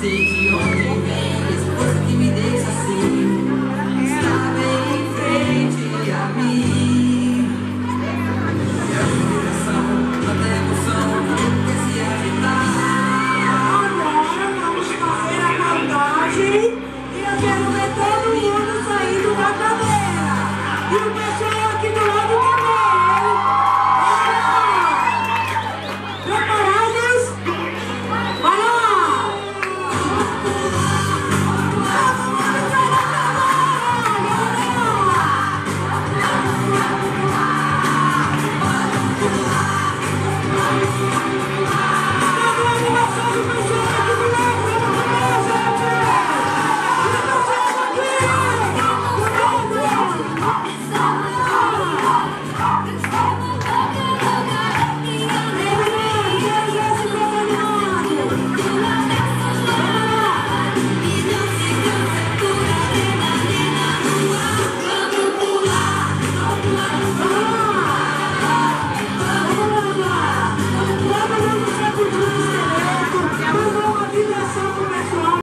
see the only